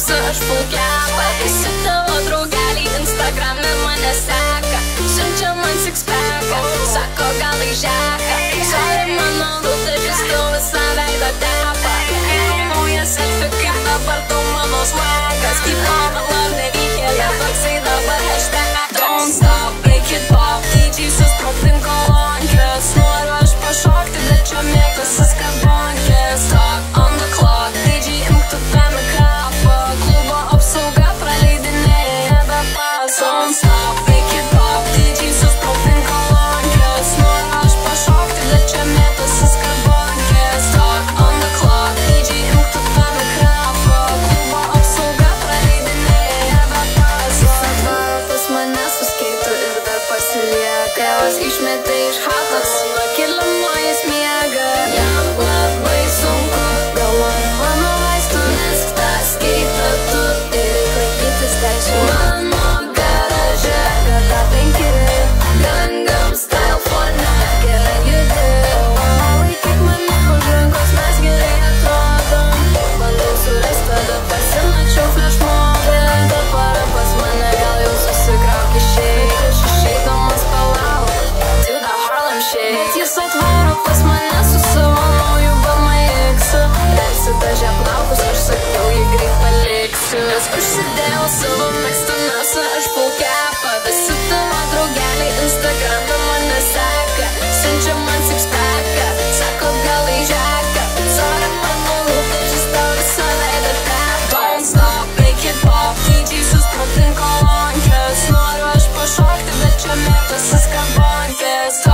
tamsą aš plaukiamą Visi tavo draugeliai Instagram'e mane seka. Siunčia man sixpacką Sako gal į žeką. Sorry mano lūdažis tau visą veidą tepa. Geriau nauja selfie kaip dabar tau mano smagas. Kaip mano man nevykėlė toksai dabar hashtag Don't stop, break it pop DJ susprogdin kolonkės Noriu aš pašokti, bet čia mėtosi skabonkės Stop, Let's. Come up, this is come on, best